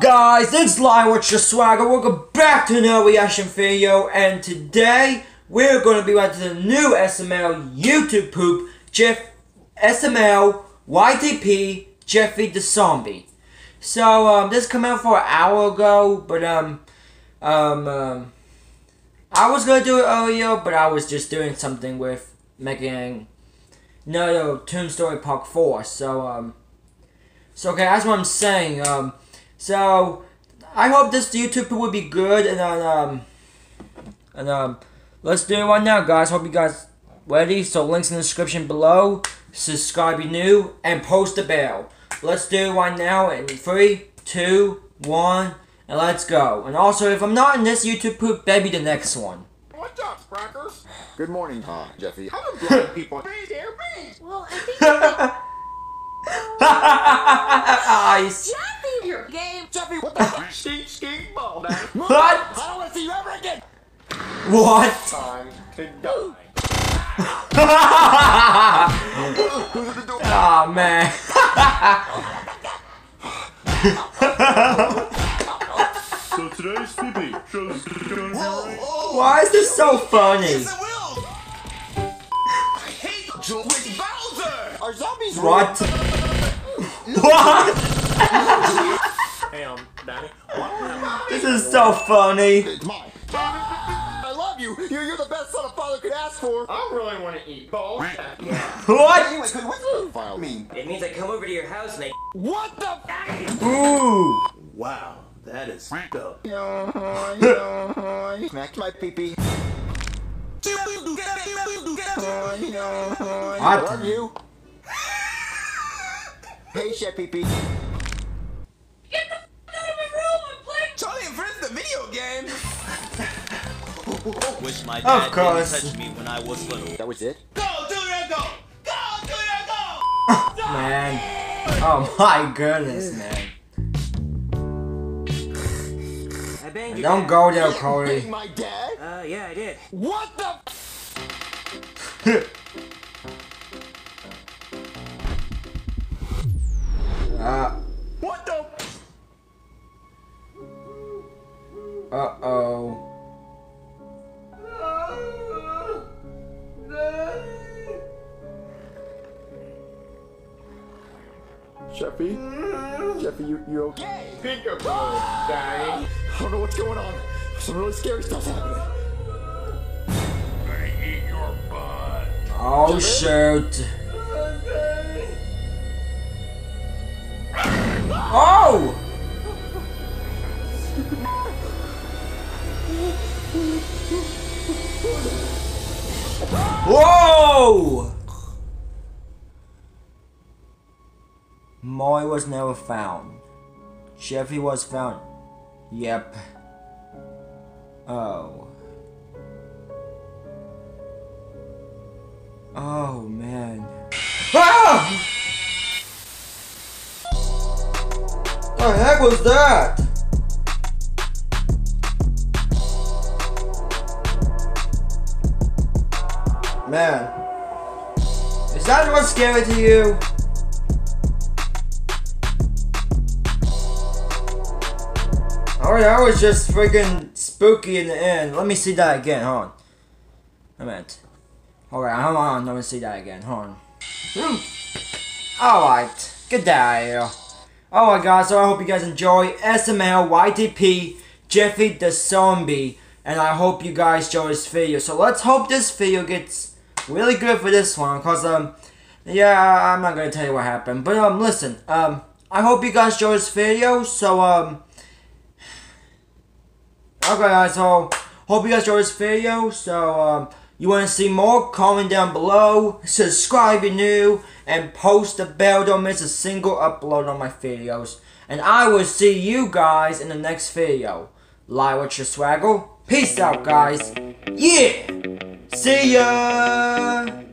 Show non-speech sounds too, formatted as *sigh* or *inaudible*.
guys, it's with your swagger. Welcome back to another reaction video, and today we're going to be watching the new SML YouTube poop, Jeff SML YTP Jeffy the Zombie. So um, this came out for an hour ago, but um, um, um, I was gonna do it earlier, but I was just doing something with making another Toon Story Park Four. So um, so okay, that's what I'm saying. Um. So I hope this YouTube will be good and then um and um let's do it right now guys. Hope you guys ready. So links in the description below. Subscribe if new and post the bell. Let's do it right now in three, two, one, and let's go. And also if I'm not in this YouTube poop, maybe the next one. What's up, crackers? Good morning, uh, Jeffy. How do blind people *laughs* be their? Well, I think Ice. *laughs* Jeffy, your game. Jeffy, what the fuck? Stink, stink, ball, man. *laughs* What? I don't want to see you ever again. What? *laughs* Time to die. oh *laughs* man. So today's PB shows Why is this so funny? I hate George Bowser. Are zombies What? What? Hey, Danny. This is so funny. It's. I love you. You're, you're the best son a father could ask for. I really want to eat balls. *laughs* What? Anyway, what's the file mean? It means I come over to your house and I What the? Ooh. Wow, that is dope. *laughs* Smacked my pee-pee. What? Love you. Hey, Chef Pee-pee. Charlie and Friends, the video game. *laughs* Wish my Of course. didn't touch me when I was little. That was it? Go, Julia, go. Go, Julia, go. Man. Oh my goodness, *laughs* man. I banged your Don't dad. go there, Bang Corey. my dad? Uh, yeah, I did. What the? *laughs* Uh, What the? Uh-oh. Jeffy? Jeffy, you, you okay? Peekaboo, Daddy. I don't know what's going on. Some really scary stuff's happening. I eat your butt. Oh, shoot. Oh! Whoa! Moy was never found. Jeffy was found. Yep. Oh. Oh man. Ah! The heck was that? Man. Is that what's scary to you? Alright, that was just freaking spooky in the end. Let me see that again. Hold on. I meant. Alright, hold on. Let me see that again. Hold on. Hmm. Alright. Good day. Alright, guys. So I hope you guys enjoy SML YTP Jeffy the Zombie. And I hope you guys enjoy this video. So let's hope this video gets really good for this one. Because, um, yeah, I'm not to tell you what happened. But, um, listen. Um, I hope you guys enjoy this video. So, um, Okay guys, so hope you guys enjoyed this video. So um, you want to see more, comment down below, subscribe if you're new, and post the bell. Don't miss a single upload on my videos. And I will see you guys in the next video. Lie with your swaggle. Peace out guys. Yeah. See ya.